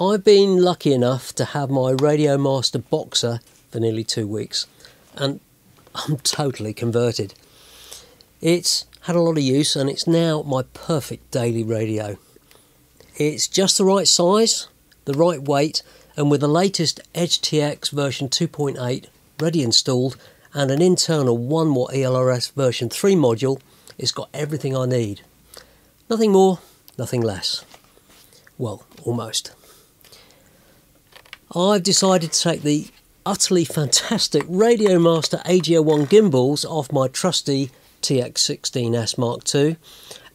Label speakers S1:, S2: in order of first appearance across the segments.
S1: I've been lucky enough to have my Radio Master Boxer for nearly two weeks and I'm totally converted. It's had a lot of use and it's now my perfect daily radio. It's just the right size, the right weight, and with the latest Edge TX version 2.8 ready installed and an internal 1 watt ELRS version 3 module, it's got everything I need. Nothing more, nothing less. Well, almost. I've decided to take the utterly fantastic Radio Master AG01 gimbals off my trusty TX16S Mark II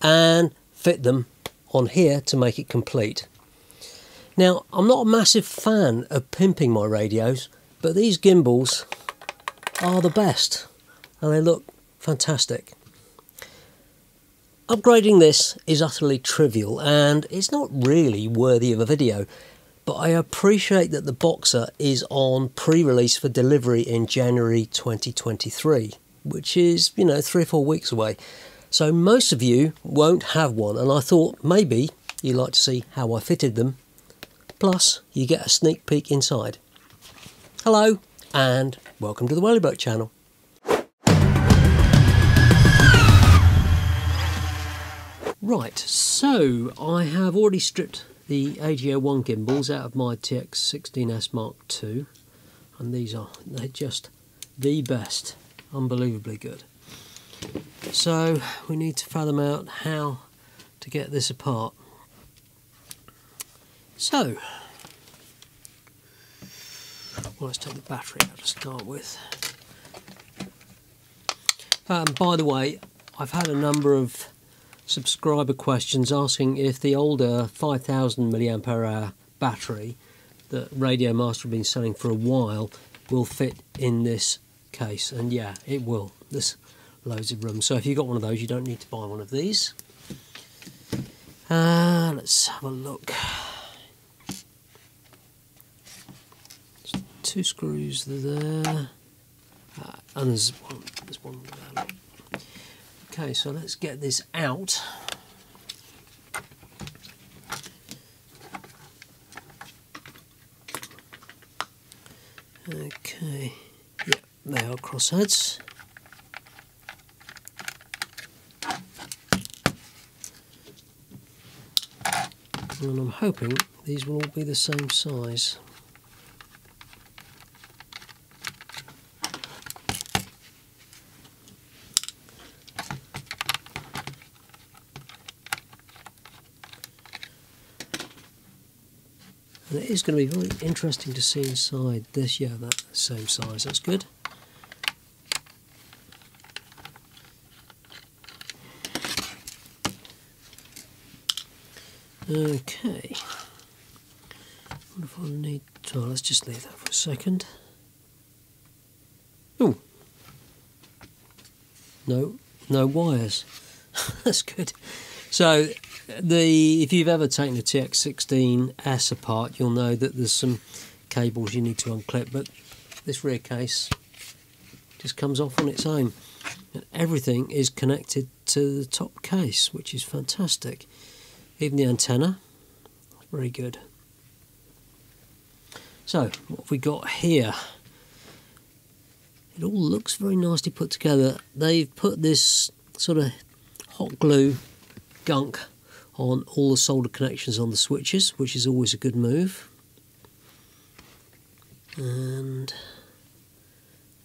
S1: and fit them on here to make it complete. Now, I'm not a massive fan of pimping my radios, but these gimbals are the best and they look fantastic. Upgrading this is utterly trivial and it's not really worthy of a video, but I appreciate that the Boxer is on pre-release for delivery in January 2023, which is, you know, three or four weeks away. So most of you won't have one and I thought maybe you'd like to see how I fitted them Plus, you get a sneak peek inside. Hello, and welcome to the Whirly Bloke channel. Right, so I have already stripped the AG01 gimbals out of my TX16S Mark II, and these are they're just the best, unbelievably good. So we need to fathom out how to get this apart. So, well, let's take the battery out to start with. Um, by the way, I've had a number of subscriber questions asking if the older 5000 milliamp hour battery that Radio Master have been selling for a while will fit in this case. And yeah it will. There's loads of room. So if you've got one of those you don't need to buy one of these. Uh, let's have a look. Two screws there, uh, and there's one, there's one there. Okay, so let's get this out. Okay, yeah, they are crossheads. And I'm hoping these will all be the same size. Is going to be very interesting to see inside this. Yeah, that same size. That's good. Okay. What if I need? Oh, let's just leave that for a second. Oh. No, no wires. That's good. So the if you've ever taken a TX16S apart, you'll know that there's some cables you need to unclip, but this rear case just comes off on its own. And everything is connected to the top case, which is fantastic. Even the antenna, very good. So, what have we got here? It all looks very nicely put together. They've put this sort of hot glue gunk on all the solder connections on the switches, which is always a good move. And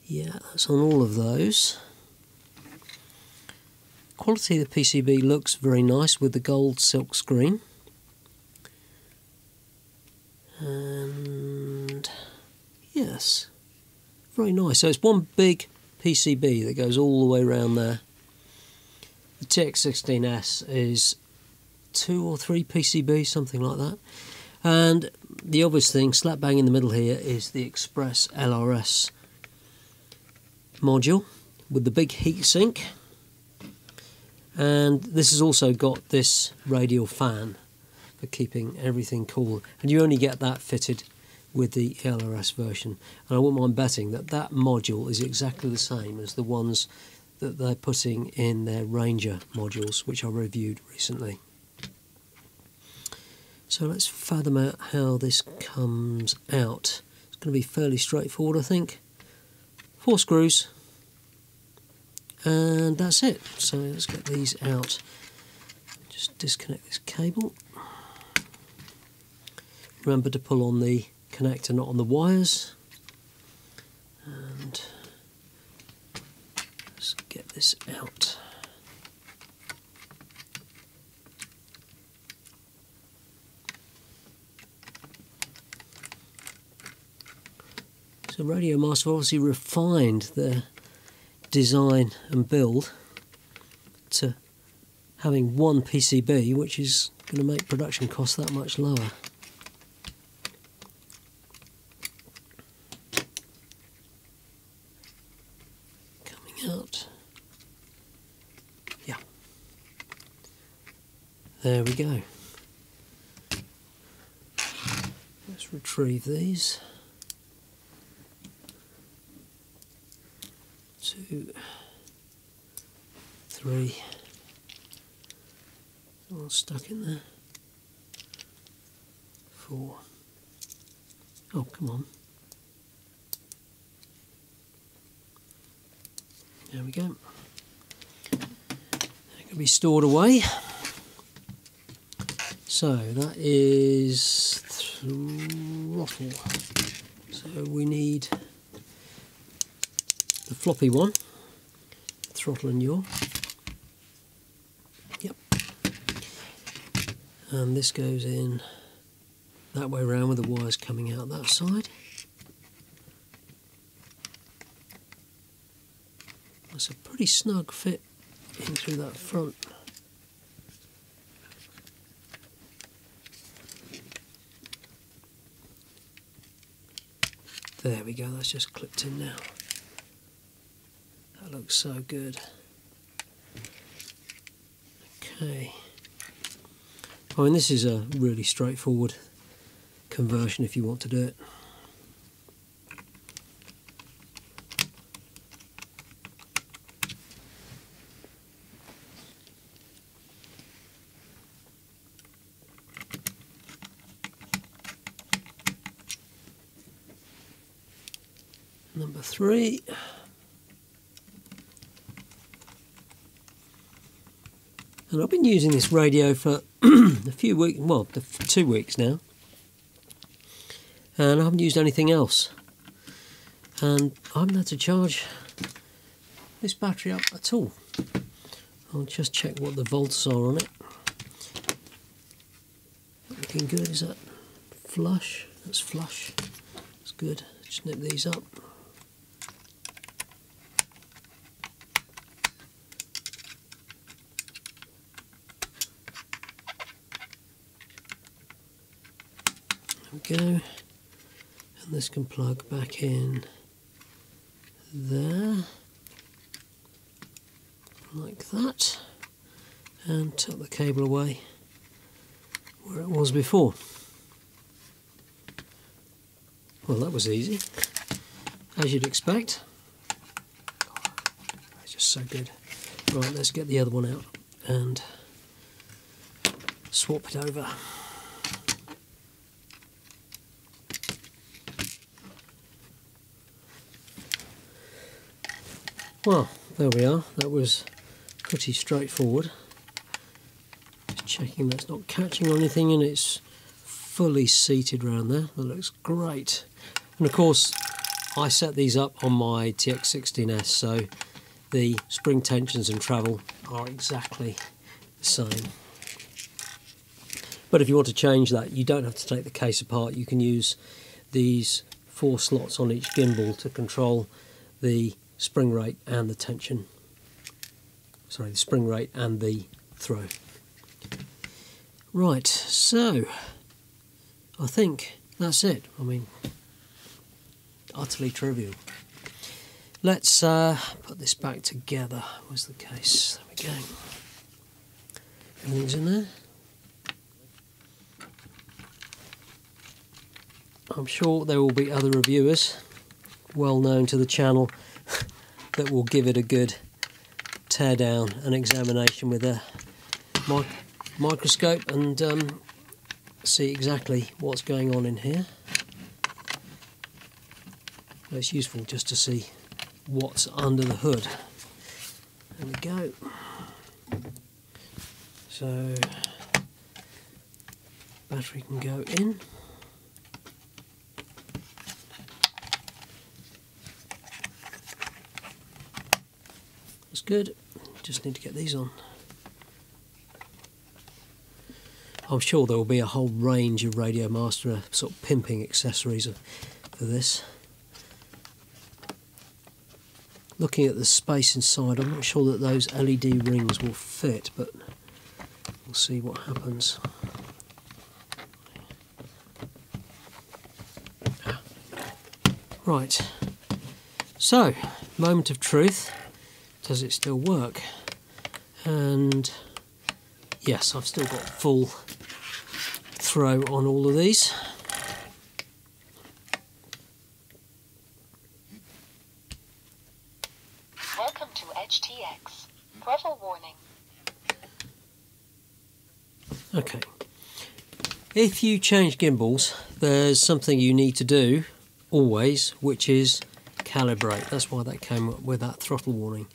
S1: yeah, that's on all of those. Quality of the PCB looks very nice with the gold silk screen. And yes, very nice. So it's one big PCB that goes all the way around there. The TX16S is two or three PCB, something like that. And the obvious thing, slap bang in the middle here, is the Express LRS module with the big heatsink. And this has also got this radial fan for keeping everything cool. And you only get that fitted with the LRS version. And I wouldn't mind betting that that module is exactly the same as the ones that they're putting in their Ranger modules, which I reviewed recently. So let's fathom out how this comes out. It's going to be fairly straightforward I think. Four screws and that's it. So let's get these out. Just disconnect this cable. Remember to pull on the connector, not on the wires. And let's get this out. So Radio Master obviously refined the design and build to having one PCB, which is going to make production costs that much lower. Coming out. Yeah. There we go. Let's retrieve these. Two, three, all stuck in there, four, oh come on, there we go, it can be stored away. So that is throttle. So we need floppy one, throttle and yaw. Yep. And this goes in that way around with the wires coming out that side. That's a pretty snug fit in through that front. There we go, that's just clipped in now. That looks so good. Okay. I mean, this is a really straightforward conversion if you want to do it. Number three. And I've been using this radio for a few weeks, well, two weeks now. And I haven't used anything else. And I haven't had to charge this battery up at all. I'll just check what the volts are on it. Looking good, is that flush? That's flush. That's good. Just nip these up. Go. And this can plug back in there. Like that. And tuck the cable away where it was before. Well that was easy. As you'd expect. It's just so good. Right let's get the other one out and swap it over Well, there we are. That was pretty straightforward. Just checking that's not catching on anything and it's fully seated around there. That looks great. And of course, I set these up on my TX16S, so the spring tensions and travel are exactly the same. But if you want to change that, you don't have to take the case apart. You can use these four slots on each gimbal to control the spring rate and the tension. Sorry, the spring rate and the throw. Right, so I think that's it. I mean, utterly trivial. Let's uh, put this back together. Was the case? There we go. Everything's in there. I'm sure there will be other reviewers well known to the channel that will give it a good tear down and examination with a mic microscope and um, see exactly what's going on in here. It's useful just to see what's under the hood. There we go. So battery can go in. Good. Just need to get these on. I'm sure there will be a whole range of Radio Master uh, sort of pimping accessories for this. Looking at the space inside, I'm not sure that those LED rings will fit, but we'll see what happens. Right, so, moment of truth. Does it still work? And yes, I've still got full throw on all of these.
S2: Welcome to EdgeTX. TX. Throttle warning.
S1: Okay. If you change gimbals, there's something you need to do always, which is calibrate. That's why that came up with that throttle warning.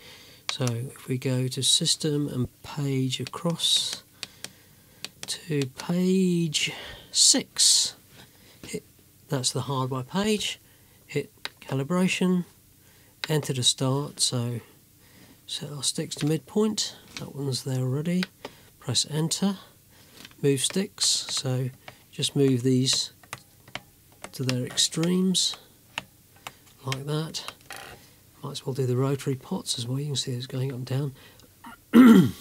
S1: So if we go to system and page across to page six, hit, that's the hardware page, hit calibration, enter to start, so set our sticks to midpoint, that one's there already, press enter, move sticks, so just move these to their extremes like that. Might as well do the rotary pots as well, you can see it's going up and down.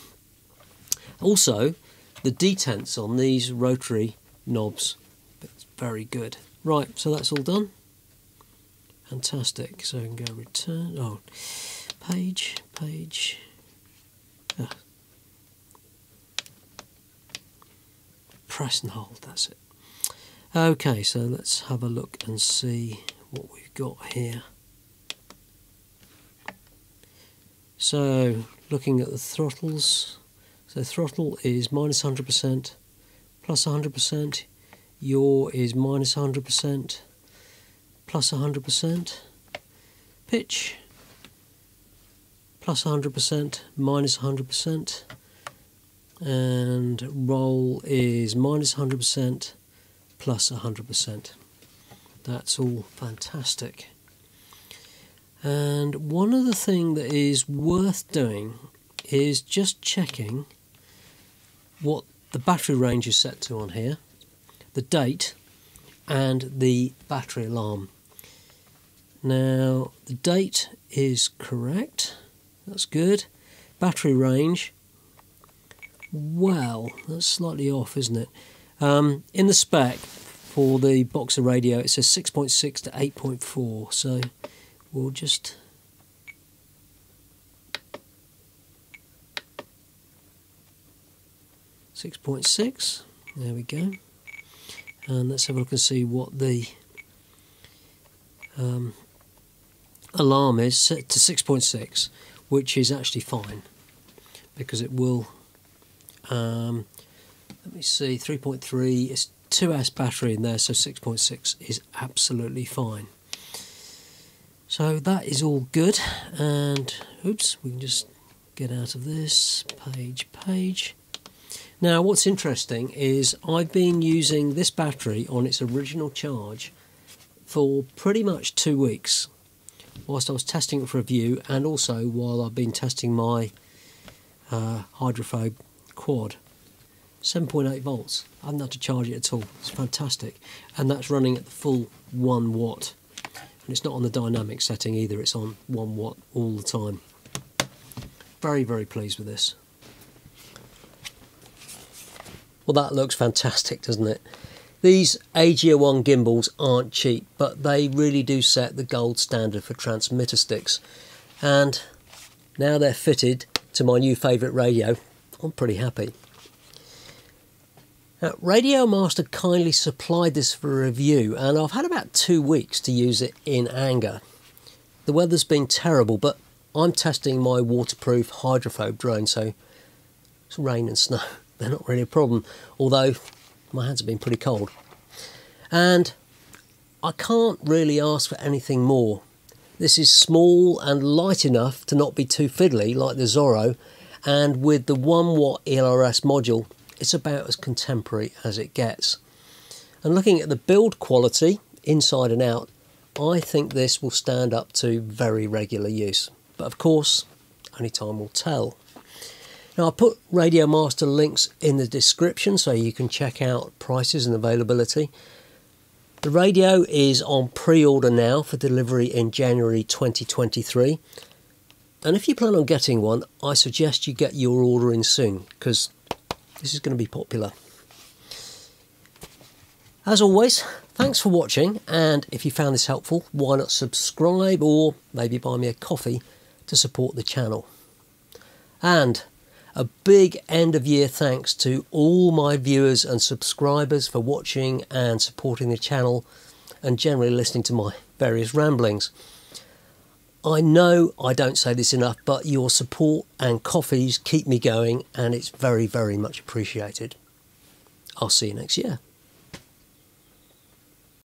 S1: also, the detents on these rotary knobs, it's very good. Right, so that's all done. Fantastic. So I can go return, oh, page, page. Ah. Press and hold, that's it. Okay, so let's have a look and see what we've got here. So, looking at the throttles, so throttle is minus 100%, plus 100%, yaw is minus 100%, plus 100%, pitch, plus 100%, minus 100%, and roll is minus 100%, plus 100%. That's all fantastic. And one other thing that is worth doing is just checking what the battery range is set to on here, the date, and the battery alarm. Now, the date is correct, that's good. Battery range, well, that's slightly off, isn't it? Um, in the spec for the Boxer radio, it says 6.6 to 8.4, so we'll just Six point six. There we go. And let's have a look and see what the um, alarm is set to 6.6, which is actually fine because it will. Um, let me see, 3.3. It's 2S battery in there, so 6.6 is absolutely fine. So that is all good, and oops, we can just get out of this page, page. Now, what's interesting is I've been using this battery on its original charge for pretty much two weeks, whilst I was testing it for review, and also while I've been testing my uh, hydrophobe quad. 7.8 volts. I haven't had to charge it at all. It's fantastic, and that's running at the full one watt and it's not on the dynamic setting either it's on 1 watt all the time. Very very pleased with this. Well that looks fantastic doesn't it? These AG01 gimbals aren't cheap but they really do set the gold standard for transmitter sticks. And now they're fitted to my new favourite radio I'm pretty happy now, Radio Master kindly supplied this for review, and I've had about two weeks to use it in anger. The weather's been terrible, but I'm testing my waterproof hydrophobe drone, so it's rain and snow. They're not really a problem. Although, My hands have been pretty cold. And I can't really ask for anything more. This is small and light enough to not be too fiddly like the Zorro, and with the 1 watt ELRS module, it's about as contemporary as it gets. And looking at the build quality, inside and out, I think this will stand up to very regular use. But of course, only time will tell. Now, I put Radio Master links in the description so you can check out prices and availability. The radio is on pre order now for delivery in January 2023. And if you plan on getting one, I suggest you get your order in soon because this is going to be popular. As always, thanks for watching, and if you found this helpful, why not subscribe or maybe buy me a coffee to support the channel. And a big end of year thanks to all my viewers and subscribers for watching and supporting the channel and generally listening to my various ramblings. I know I don't say this enough, but your support and coffees keep me going, and it's very, very much appreciated. I'll see you next year.